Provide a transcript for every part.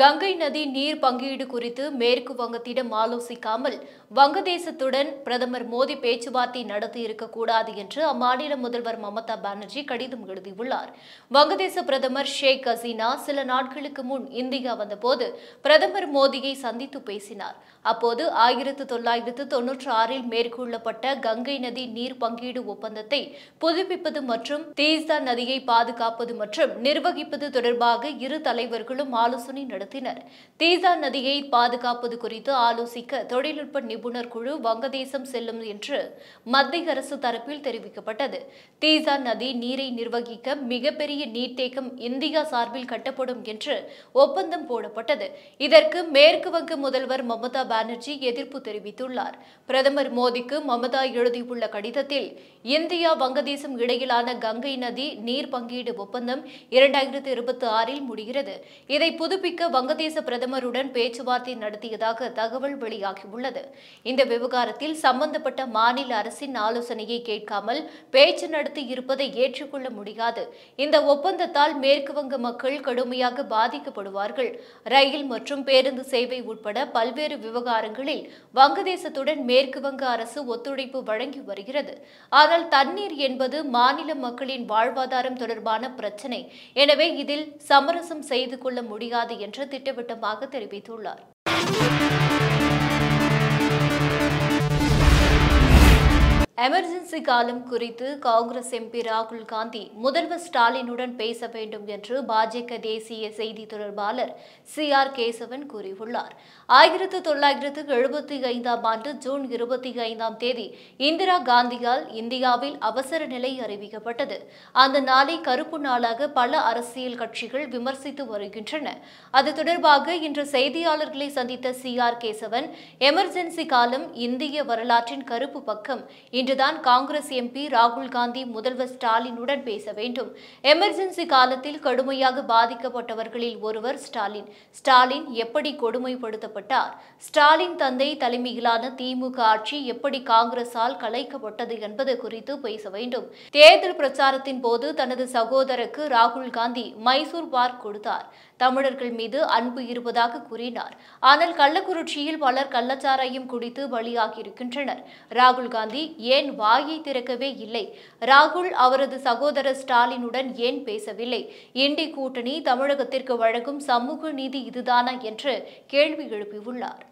கங்கை நதி நீர் பங்கீடு குறித்து மேற்கு வங்கத்திடம் ஆலோசிக்காமல் வங்கதேசத்துடன் பிரதமர் மோடி பேச்சுவார்த்தை நடத்தி இருக்கக்கூடாது என்று அம்மாநில முதல்வர் மமதா பானர்ஜி கடிதம் எழுதியுள்ளார். வங்கதேச பிரதமர் ஷேக் ஹசீனா சில நாட்களுக்கு முன் இந்தியா வந்தபோது பிரதமர் மோடியை சந்தித்து பேசினார். அப்போது ஆயிரத்து தொள்ளாயிரத்து தொன்னூற்றி ஆறில் மேற்கொள்ளப்பட்ட கங்கை நதி நீர் பங்கீடு ஒப்பந்தத்தை புதுப்பிப்பது மற்றும் தீஸ்தா நதியை பாதுகாப்பது மற்றும் நிர்வகிப்பது தொடர்பாக இரு தலைவர்களும் ஆலோசனை நடத்தினார். செலுத்தினர் தீசா நதியை பாதுகாப்பது குறித்து ஆலோசிக்க தொழில்நுட்ப நிபுணர் குழு வங்கதேசம் செல்லும் என்று மத்திய அரசு தரப்பில் தெரிவிக்கப்பட்டது. தீசா நதி நீரை நிர்வகிக்க மிகப்பெரிய நீர்த்தேக்கம் இந்தியா சார்பில் கட்டப்படும் என்று ஒப்பந்தம் போடப்பட்டது. இதற்கு மேற்கு வங்க முதல்வர் மமதா பானர்ஜி எதிர்ப்பு தெரிவித்துள்ளார். பிரதமர் மோடிக்கு மமதா எழுதியுள்ள கடிதத்தில் இந்தியா வங்கதேசம் இடையிலான கங்கை நதி நீர் பங்கீடு ஒப்பந்தம் இரண்டாயிரத்தி இருபத்தி ஆறில் முடிகிறது. இதை புதுப்பிக்க வங்கதேச பிரதமருடன் பேச்சுவார்த்தை நடத்தியதாக தகவல் வெளியாகியுள்ளது. இந்த விவகாரத்தில் சம்பந்தப்பட்ட மாநில அரசின் ஆலோசனையை கேட்காமல் பேச்சு நடத்தி இருப்பதை ஏற்றுக்கொள்ள முடியாது. இந்த ஒப்பந்தத்தால் மேற்கு வங்க மக்கள் கடுமையாக பாதிக்கப்படுவார்கள். ரயில் மற்றும் பேருந்து சேவை உட்பட பல்வேறு விவகாரங்களில் வங்கதேசத்துடன் மேற்குவங்க அரசு ஒத்துழைப்பு வழங்கி வருகிறது. ஆனால் தண்ணீர் என்பது மாநில மக்களின் வாழ்வாதாரம் தொடர்பான பிரச்சினை. எனவே இதில் சமரசம் செய்து கொள்ள முடியாது என்று திட்டவட்டமாக தெரிவித்துள்ளார். எமர்ஜென்சி காலம் குறித்து காங்கிரஸ் எம்பி ராகுல் காந்தி முதல்வர் ஸ்டாலினுடன் பேச வேண்டும் என்று பாஜக தேசிய செய்தி தொடர்பாளர் சி ஆர் கேசவன் கூறியுள்ளார். ஆயிரத்து தொள்ளாயிரத்து எழுபத்தி ஐந்தாம் ஆண்டு ஜூன் இருபத்தி ஐந்தாம் தேதி இந்திரா காந்தியால் இந்தியாவில் அவசர நிலை அறிவிக்கப்பட்டது. அந்த நாளை கருப்பு நாளாக பல அரசியல் கட்சிகள் விமர்சித்து வருகின்றன. அது தொடர்பாக இன்று செய்தியாளர்களை சந்தித்த சி ஆர் கேசவன் எமர்ஜென்சி காலம் இந்திய வரலாற்றின் கருப்பு பக்கம். இன்றுதான் காங்கிரஸ் எம்பி ராகுல் காந்தி முதல்வர் ஸ்டாலினுடன் பேச வேண்டும். எமர்ஜென்சி காலத்தில் கடுமையாக பாதிக்கப்பட்டவர்களில் ஒருவர் ஸ்டாலின். ஸ்டாலின் எப்படி கொடுமைப்படுத்தப்பட்டார்? ஸ்டாலின் தந்தை தலைமையிலான திமுக ஆட்சி எப்படி காங்கிரசால் கலைக்கப்பட்டது என்பது குறித்து பேச வேண்டும். தேர்தல் பிரச்சாரத்தின் போது தனது சகோதரருக்கு ராகுல் காந்தி மைசூர் பார்க் கொடுத்தார். தமிழர்கள் மீது அன்பு இருப்பதாக கூறினார். ஆனால் கள்ளக்குறிச்சியில் பலர் கள்ளச்சாராயம் குடித்து பலியாகியிருக்கின்றனர். ராகுல் காந்தி ஏன் வாயை திறக்கவே இல்லை? ராகுல் அவரது சகோதரர் ஸ்டாலினுடன் ஏன் பேசவில்லை? இண்டி கூட்டணி தமிழகத்திற்கு வழங்கும் சமூக நீதி இதுதானா என்று கேள்வி எழுப்பியுள்ளார்.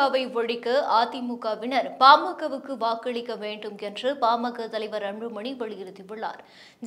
திமுகவை ஒழிக்க அதிமுகவினர் பாமகவுக்கு வாக்களிக்க வேண்டும் என்று பாமக தலைவர் அன்புமணி வலியுறுத்தியுள்ளார்.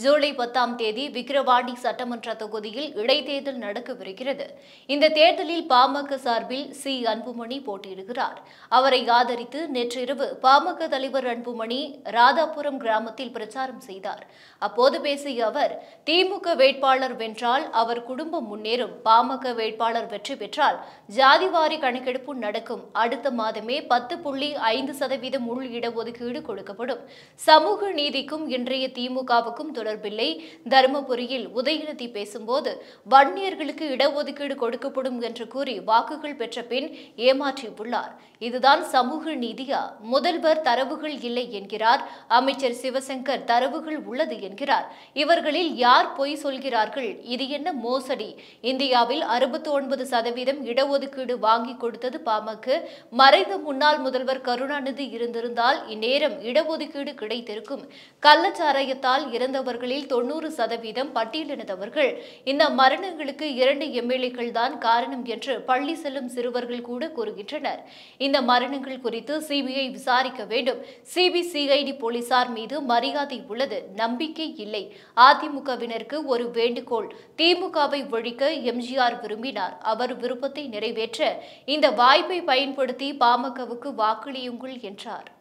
ஜூலை பத்தாம் தேதி விக்கிரவாண்டி சட்டமன்ற தொகுதியில் இடைத்தேர்தல் நடக்கவிருக்கிறது. இந்த தேர்தலில் பாமக சார்பில் சி. அன்புமணி போட்டியிடுகிறார். அவரை ஆதரித்து நேற்றிரவு பாமக தலைவர் அன்புமணி ராதாபுரம் கிராமத்தில் பிரச்சாரம் செய்தார். அப்போது பேசிய அவர் திமுக வேட்பாளர் வென்றால் அவர் குடும்பம் முன்னேறும். பாமக வேட்பாளர் வெற்றி பெற்றால் ஜாதிவாரி கணக்கெடுப்பு நடக்கும். அடுத்த மாதமே பத்து புள்ளி ஐந்து சதவீதம் உள் இடஒதுக்கீடு கொடுக்கப்படும். சமூக நீதிக்கும் இன்றைய திமுகவுக்கும் தொடர்பில்லை. தருமபுரியில் உதயநிதி பேசும்போது வன்னியர்களுக்கு இடஒதுக்கீடு கொடுக்கப்படும் என்று கூறி வாக்குகள் பெற்ற பின் ஏமாற்றியுள்ளார். இதுதான் சமூக நீதியா? முதல்வர் தரவுகள் இல்லை என்கிறார். அமைச்சர் சிவசங்கர் தரவுகள் உள்ளது என்கிறார். இவர்களில் யார் பொய் சொல்கிறார்கள்? இது என்ன மோசடி? இந்தியாவில் அறுபத்தி ஒன்பது சதவீதம் இடஒதுக்கீடு வாங்கி கொடுத்தது பாமக. மறைந்த முன்னாள் முதல்வர் கருணாநிதி இருந்திருந்தால் இந்நேரம் இடஒதுக்கீடு கிடைத்திருக்கும். கள்ளச்சாராயத்தால் இறந்தவர்களில் தொண்ணூறு சதவீதம் பட்டியலினத்தவர்கள். இந்த மரணங்களுக்கு இரண்டு எம்எல்ஏக்கள் தான் காரணம் என்று பள்ளி செல்லும் சிறுவர்கள் கூட கூறுகின்றனர். இந்த மரணங்கள் குறித்து சிபிஐ விசாரிக்க வேண்டும். சிபிசிஐடி போலீசார் மீது மரியாதை உள்ளது. நம்பிக்கை இல்லை. அதிமுகவினருக்கு ஒரு வேண்டுகோள். திமுகவை ஒழிக்க எம்ஜிஆர் விரும்பினார். அவர் விருப்பத்தை நிறைவேற்ற இந்த வாய்ப்பை பயன்படுத்தி பாமகவுக்கு வாக்களியுங்கள் என்றார்.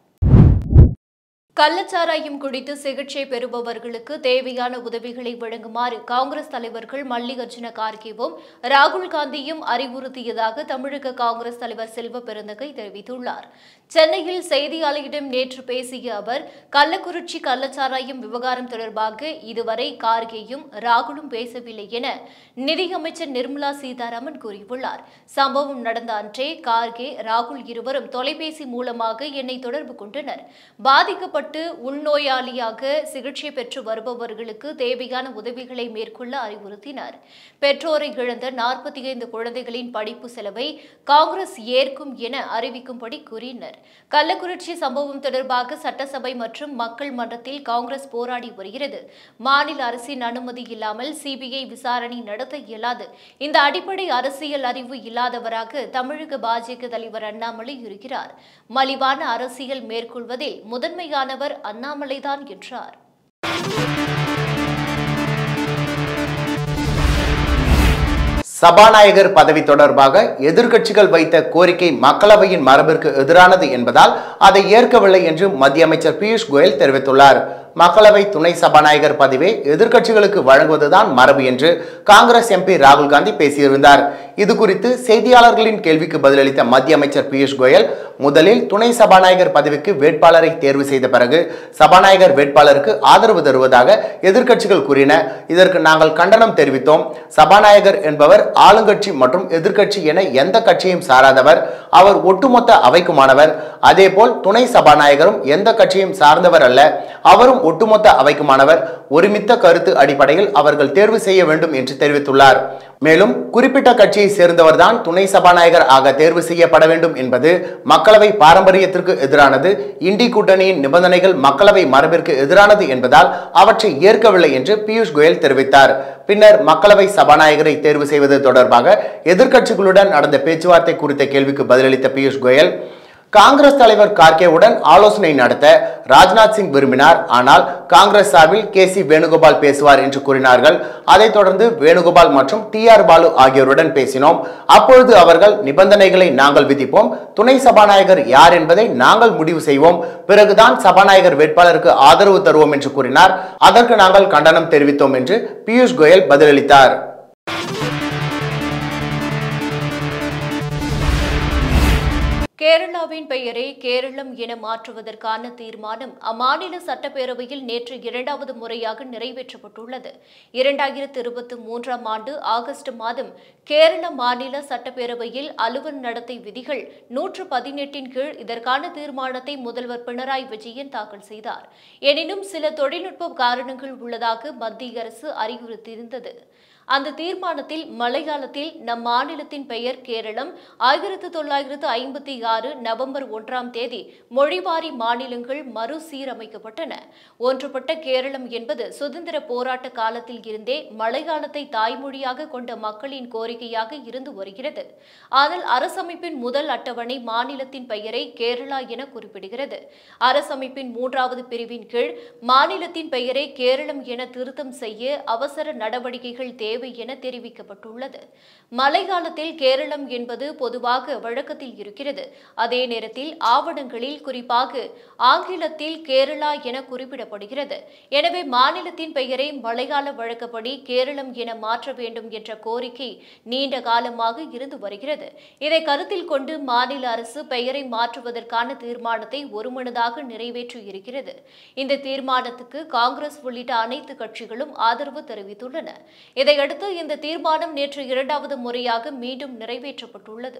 கள்ளச்சாராயம் குடித்து சிகிச்சை பெறுபவர்களுக்கு தேவையான உதவிகளை வழங்குமாறு காங்கிரஸ் தலைவர்கள் மல்லிகார்ஜுன கார்கேவும் ராகுல் காந்தியும் அறிவுறுத்தியதாக தமிழக காங்கிரஸ் தலைவர் செல்வ பெருந்தகை தெரிவித்துள்ளார். சென்னையில் செய்தியாளர்களிடம் நேற்று பேசிய அவர் கள்ளக்குறிச்சி கள்ளச்சாராயம் விவகாரம் தொடர்பாக இதுவரை கார்கேயும் ராகுலும் பேசவில்லை என நிதியமைச்சர் நிர்மலா சீதாராமன் கூறியுள்ளார். சம்பவம் நடந்த அன்றே கார்கே ராகுல் இருவரும் தொலைபேசி மூலமாக என்னை தொடர்பு கொண்டனர். பாதிக்கப்பட்டு உள்நோயாளியாக சிகிச்சை பெற்று வருபவர்களுக்கு தேவையான உதவிகளை மேற்கொள்ள அறிவுறுத்தினார். பெற்றோரை இழந்த நாற்பத்தி ஐந்து குழந்தைகளின் படிப்பு செலவை காங்கிரஸ் ஏற்கும் என அறிவிக்கும்படி கூறினர். கள்ளக்குறிச்சி சம்பவம் தொடர்பாக சட்டசபை மற்றும் மக்கள் மன்றத்தில் காங்கிரஸ் போராடி வருகிறது. மாநில அரசின் அனுமதி இல்லாமல் சிபிஐ விசாரணை நடத்த இயலாது. இந்த அடிப்படை அரசியல் அறிவு இல்லாதவராக தமிழக பாஜக தலைவர் அண்ணாமலை இருக்கிறார். மலிவான அரசியல் மேற்கொள்வதில் முதன்மையானவர் அண்ணாமலைதான் என்றார். சபாநாயகர் பதவி தொடர்பாக எதிர்க்கட்சிகள் வைத்த கோரிக்கை மக்களவையின் மரபிற்கு எதிரானது என்பதால் அதை ஏற்கவில்லை என்று மத்திய அமைச்சர் பியூஷ் கோயல் தெரிவித்துள்ளார். மக்களவை துணை சபாநாயகர் பதவியை எதிர்க்கட்சிகளுக்கு வழங்குவதுதான் மரபு என்று காங்கிரஸ் எம்பி ராகுல் காந்தி பேசியிருந்தார். இது குறித்து செய்தியாளர்களின் கேள்விக்கு பதிலளித்த மத்திய அமைச்சர் பியூஷ் கோயல் முதலில் துணை சபாநாயகர் பதவிக்கு வேட்பாளரை தேர்வு செய்த பிறகு சபாநாயகர் வேட்பாளருக்கு ஆதரவு தருவதாக எதிர்க்கட்சிகள் கூறின. இதற்கு நாங்கள் கண்டனம் தெரிவித்தோம். சபாநாயகர் என்பவர் ஆளுங்கட்சி மற்றும் எதிர்க்கட்சி என எந்த கட்சியும் சாராதவர். அவர் ஒட்டுமொத்த அவைக்குமானவர். அதேபோல் துணை சபாநாயகரும் எந்த கட்சியும் சார்ந்தவர் அல்ல. அவரும் ஒட்டுமொத்த அவைக்குமானவர். ஒருமித்த கருத்து அடிப்படையில் அவர்கள் தேர்வு செய்ய வேண்டும் என்று தெரிவித்துள்ளார். மேலும் குறிப்பிட்ட கட்சியை சேர்ந்தவர்தான் துணை சபாநாயகர் ஆக தேர்வு செய்யப்பட வேண்டும் என்பது மக்களவை பாரம்பரியத்திற்கு எதிரானது இண்டி கூட்டணியின் நிபந்தனைகள் மக்களவை மரபிற்கு எதிரானது என்பதால் அவற்றை ஏற்கவில்லை என்று பியூஷ் கோயல் தெரிவித்தார். பின்னர் மக்களவை சபாநாயகரை தேர்வு செய்வது தொடர்பாக எதிர்க்கட்சிகளுடன் நடந்த பேச்சுவார்த்தை குறித்த கேள்விக்கு பதிலளித்த பியூஷ் கோயல் காங்கிரஸ் தலைவர் கார்கேவுடன் ஆலோசனை நடத்த ராஜ்நாத் சிங் விரும்பினார். ஆனால் காங்கிரஸ் சார்பில் கே சி வேணுகோபால் பேசுவார் என்று கூறினார்கள். அதைத் தொடர்ந்து வேணுகோபால் மற்றும் டி ஆர் பாலு ஆகியோருடன் பேசினோம். அப்பொழுது அவர்கள் நிபந்தனைகளை நாங்கள் விதிப்போம். துணை சபாநாயகர் யார் என்பதை நாங்கள் முடிவு செய்வோம். பிறகுதான் சபாநாயகர் வேட்பாளருக்கு ஆதரவு தருவோம் என்று கூறினார். அதற்கு நாங்கள் கண்டனம் தெரிவித்தோம் என்று பியூஷ் கோயல் பதிலளித்தார். கேரளாவின் பெயரை கேரளம் என மாற்றுவதற்கான தீர்மானம் அம்மாநில சட்டப்பேரவையில் நேற்று இரண்டாவது முறையாக நிறைவேற்றப்பட்டுள்ளது. இரண்டாயிரத்து இருபத்தி மூன்றாம் ஆண்டு ஆகஸ்ட் மாதம் கேரள மாநில சட்டப்பேரவையில் அலுவல் நடத்தை விதிகள் நூற்று பதினெட்டின் கீழ் இதற்கான தீர்மானத்தை முதல்வர் பினராயி விஜயன் தாக்கல் செய்தார். எனினும் சில தொழில்நுட்ப காரணங்கள் உள்ளதாக மத்திய அரசு அறிவுறுத்தியிருந்தது. அந்த தீர்மானத்தில் மலையாளத்தில் நம் மாநிலத்தின் பெயர் கேரளம். ஆயிரத்து தொள்ளாயிரத்து ஐம்பத்தி ஆறு நவம்பர் ஒன்றாம் தேதி மொழிவாரி மாநிலங்கள் மறுசீரமைக்கப்பட்டன. ஒன்றுபட்ட கேரளம் என்பது சுதந்திர போராட்ட காலத்தில் இருந்தே மலையாளத்தை தாய்மொழியாக கொண்ட மக்களின் கோரிக்கையாக இருந்து வருகிறது. ஆனால் அரசமைப்பின் முதல் அட்டவணை மாநிலத்தின் பெயரை கேரளா என குறிப்பிடுகிறது. அரசமைப்பின் மூன்றாவது பிரிவின் கீழ் மாநிலத்தின் பெயரை கேரளம் என திருத்தம் செய்ய அவசர நடவடிக்கைகள் தேவை தேவை என தெரிவிக்கப்பட்டுள்ளது. மழைக்காலத்தில் கேரளம் என்பது பொதுவாக வழக்கத்தில் இருக்கிறது. அதே நேரத்தில் ஆவணங்களில் குறிப்பாக ஆங்கிலத்தில் கேரளா என குறிப்பிடப்படுகிறது. எனவே மாநிலத்தின் பெயரை மழைக்கால வழக்கப்படி கேரளம் என மாற்ற வேண்டும் என்ற கோரிக்கை நீண்ட காலமாக இருந்து வருகிறது. இதை கருத்தில் கொண்டு மாநில அரசு பெயரை மாற்றுவதற்கான தீர்மானத்தை ஒருமனதாக நிறைவேற்றியிருக்கிறது இந்த தீர்மானத்துக்கு காங்கிரஸ் உள்ளிட்ட அனைத்து கட்சிகளும் ஆதரவு தெரிவித்துள்ளன. இதையடுத்து இந்த தீர்மானம் நேற்று இரண்டாவது முறையாக மீண்டும் நிறைவேற்றப்பட்டுள்ளது.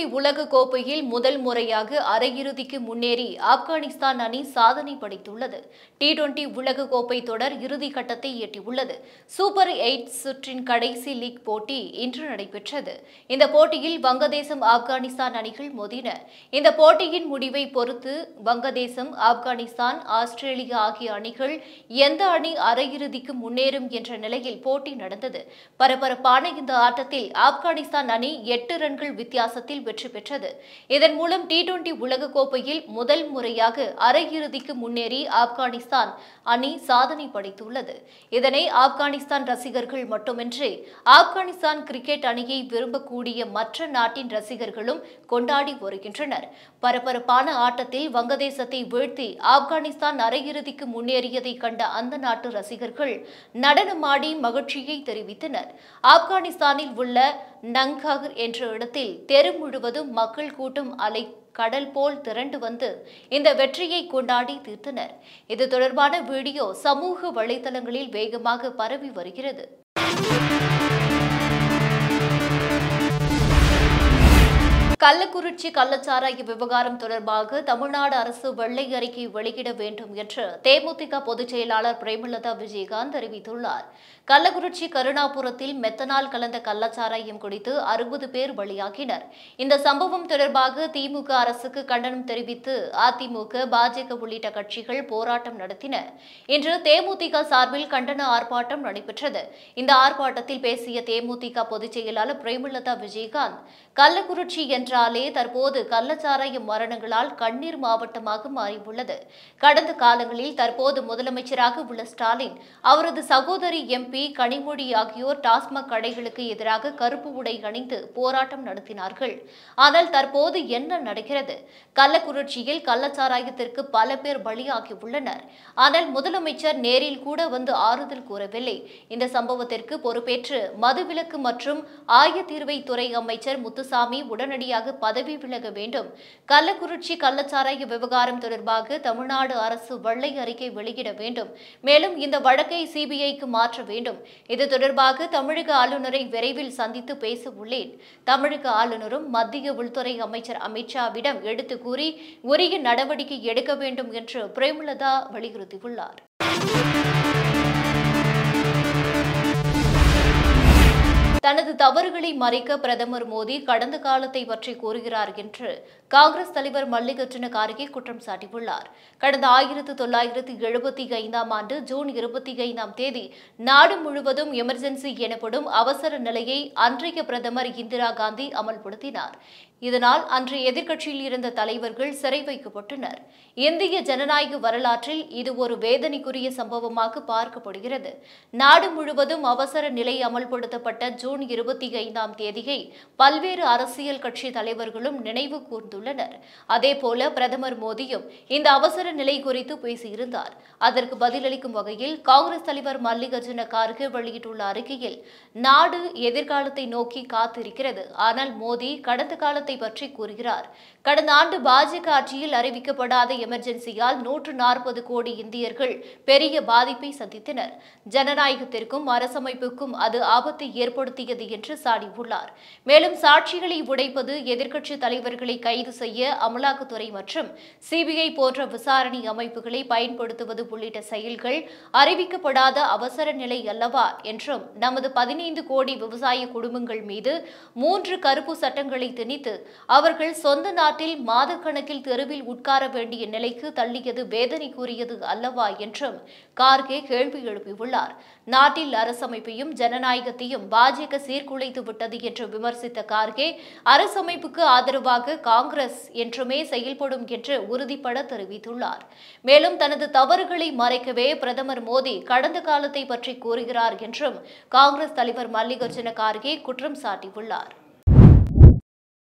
டி டுவெண்டி உலக கோப்பையில் முதல் முறையாக அரையிறுதிக்கு முன்னேறி ஆப்கானிஸ்தான் அணி சாதனை படைத்துள்ளது. டி டுவெண்டி உலக கோப்பை தொடர் இறுதி கட்டத்தை எட்டியுள்ளது. சூப்பர் எயிட் சுற்றின் கடைசி லீக் போட்டி இன்று நடைபெற்றது. இந்த போட்டியில் வங்கதேசம் ஆப்கானிஸ்தான் அணிகள் மோதின. இந்த போட்டியின் முடிவை பொறுத்து வங்கதேசம் ஆப்கானிஸ்தான் ஆஸ்திரேலியா ஆகிய அணிகள் எந்த அணி அரையிறுதிக்கு முன்னேறும் என்ற நிலையில் போட்டி நடந்தது. பரபரப்பான இந்த ஆட்டத்தில் ஆப்கானிஸ்தான் அணி எட்டு ரன்கள் வித்தியாசத்தில் வெற்றி பெற்றது. இதன் மூலம் டி டுவெண்டி உலகக்கோப்பையில் முதல் முறையாக அரையிறுதிக்கு முன்னேறி ஆப்கானிஸ்தான் அணி சாதனை படைத்துள்ளது. இதனை ஆப்கானிஸ்தான் ரசிகர்கள் மட்டுமின்றி ஆப்கானிஸ்தான் கிரிக்கெட் அணியை விரும்பக்கூடிய மற்ற நாட்டின் ரசிகர்களும் கொண்டாடி வருகின்றனர். பரபரப்பான ஆட்டத்தில் வங்கதேசத்தை வீழ்த்தி ஆப்கானிஸ்தான் அரையிறுதிக்கு முன்னேறியதை கண்ட அந்த நாட்டு ரசிகர்கள் நடனமாடி மகிழ்ச்சியை தெரிவித்தனர். ஆப்கானிஸ்தானில் உள்ள நங்காகர் என்ற இடத்தில் தெரு முழுவதும் மக்கள் கூட்டம் அலை கடல் போல் திரண்டு வந்து இந்த வெற்றியை கொண்டாடி தீர்த்தனர். இது தொடர்பான வீடியோ சமூக வலைதளங்களில் வேகமாக பரவி வருகிறது. कल கள்ளக்குறிச்சி கள்ளச்சாராய விவகாரம் தொடர்பாக தமிழ்நாடு அரசு வெள்ளை அறிக்கை வெளியிட வேண்டும் என்று தேமுதிக பொதுச் செயலாளர் பிரேமலதா விஜயகாந்த் அறிவித்துள்ளார். கள்ளக்குறிச்சி கருணாபுரத்தில் மெத்தனால் கலந்த கள்ளச்சாராயம் குடித்து அறுபது பேர் பலியாகினர். இந்த சம்பவம் தொடர்பாக திமுக அரசுக்கு கண்டனம் தெரிவித்து அதிமுக பாஜக உள்ளிட்ட கட்சிகள் போராட்டம் நடத்தின. இன்று தேமுதிக சார்பில் கண்டன ஆர்ப்பாட்டம் நடைபெற்றது. இந்த ஆர்ப்பாட்டத்தில் பேசிய தேமுதிக பொதுச் செயலாளர் பிரேமலதா விஜயகாந்த் கள்ளக்குறிச்சி என்றாலே தற்போது கள்ளச்சாராய மரணங்களால் கண்ணீர் மாவட்டமாக மாறியுள்ளது. கடந்த காலங்களில் தற்போது முதலமைச்சராக உள்ள ஸ்டாலின் அவரது சகோதரி எம்பி கனிமொழி ஆகியோர் டாஸ்மாக் கடைகளுக்கு எதிராக கருப்பு உடை அணிந்து போராட்டம் நடத்தினார்கள். ஆனால் தற்போது என்ன நடக்கிறது? கள்ளக்குறிச்சியில் கள்ளச்சாராயத்திற்கு பல பேர் பலியாகியுள்ளனர். ஆனால் முதலமைச்சர் நேரில் கூட வந்து ஆறுதல் கூறவில்லை. இந்த சம்பவத்திற்கு பொறுப்பேற்று மதுவிலக்கு மற்றும் ஆயத்தீர்வை துறை அமைச்சர் முத்துசாமி உடனடியாக பதவி விலக வேண்டும். கள்ளக்குறிச்சி கள்ளச்சாராய விவகாரம் தொடர்பாக தமிழ்நாடு அரசு வெள்ளை அறிக்கை வெளியிட வேண்டும். மேலும் இந்த வழக்கை சிபிஐக்கு மாற்ற வேண்டும். இது தொடர்பாக தமிழக ஆளுநரை விரைவில் சந்தித்து பேச உள்ளேன். தமிழக ஆளுநரும் மத்திய உள்துறை அமைச்சர் அமித்ஷாவிடம் எடுத்து கூறி உரிய நடவடிக்கை எடுக்க வேண்டும் என்று பிரேமலதா வலியுறுத்தியுள்ளார். தனது தவறுகளை மறைக்க பிரதமர் மோடி கடந்த காலத்தை பற்றி கூறுகிறார் என்று காங்கிரஸ் தலைவர் மல்லிகார்ஜுன கார்கே குற்றம் சாட்டியுள்ளார். கடந்த ஆயிரத்து தொள்ளாயிரத்து எழுபத்தி ஐந்தாம் ஆண்டு ஜூன் இருபத்தி ஐந்தாம் தேதி நாடு முழுவதும் எமர்ஜென்சி எனப்படும் அவசர நிலையை அன்றைய பிரதமர் இந்திரா காந்தி அமல்படுத்தினார். இதனால் அன்று எதிர்க்கட்சியில் இருந்த தலைவர்கள் சிறை வைக்கப்பட்டனர். இந்திய ஜனநாயக வரலாற்றில் இது ஒரு வேதனைக்குரிய சம்பவமாக பார்க்கப்படுகிறது. நாடு முழுவதும் அவசர நிலை அமல்படுத்தப்பட்ட ஜூன் இருபத்தி ஐந்தாம் தேதியை பல்வேறு அரசியல் கட்சி தலைவர்களும் நினைவு கூர்ந்துள்ளனர். அதேபோல பிரதமர் மோடியும் இந்த அவசர நிலை குறித்து பேசியிருந்தார். அதற்கு பதிலளிக்கும் வகையில் காங்கிரஸ் தலைவர் மல்லிகார்ஜுன கார்கே வெளியிட்டுள்ள அறிக்கையில் நாடு எதிர்காலத்தை நோக்கி காத்திருக்கிறது. ஆனால் மோடி கடந்த காலத்தை பற்றி கூறுகிறார். கடந்த ஆண்டு பாஜக ஆட்சியில் அறிவிக்கப்படாத எமர்ஜென்சியால் நூற்று நாற்பது கோடி இந்தியர்கள் பெரிய பாதிப்பை சந்தித்தனர். ஜனநாயகத்திற்கும் அரசமைப்புக்கும் அது ஆபத்தை ஏற்படுத்தியது என்று சாடியுள்ளார். மேலும் சாட்சிகளை உடைப்பது எதிர்க்கட்சி தலைவர்களை கைது செய்ய அமலாக்கத்துறை மற்றும் சிபிஐ போன்ற விசாரணை அமைப்புகளை பயன்படுத்துவது உள்ளிட்ட செயல்கள் அறிவிக்கப்படாத அவசர நிலை அல்லவா என்றும் நமது பதினைந்து கோடி விவசாய குடும்பங்கள் மீது மூன்று கருப்பு சட்டங்களை திணித்து அவர்கள் சொந்த நாட்டில் மாதக்கணக்கில் தெருவில் உட்கார வேண்டிய நிலைக்கு தள்ளியது வேதனைக்குரியது அல்லவா என்றும் கார்கே கேள்வி எழுப்பியுள்ளார். நாட்டில் அரசமைப்பையும் ஜனநாயகத்தையும் பாஜக சீர்குலைத்து விட்டது என்று விமர்சித்த கார்கே அரசமைப்புக்கு ஆதரவாக காங்கிரஸ் காங்கிரஸ் என்றுமே செயல்படும் என்று உறுதிபட தெரிவித்துள்ளார். மேலும் தனது தவறுகளை மறைக்கவே பிரதமர் மோடி கடந்த காலத்தை பற்றி கூறுகிறார் என்றும் காங்கிரஸ் தலைவர் மல்லிகார்ஜுன கார்கே குற்றம் சாட்டியுள்ளார்.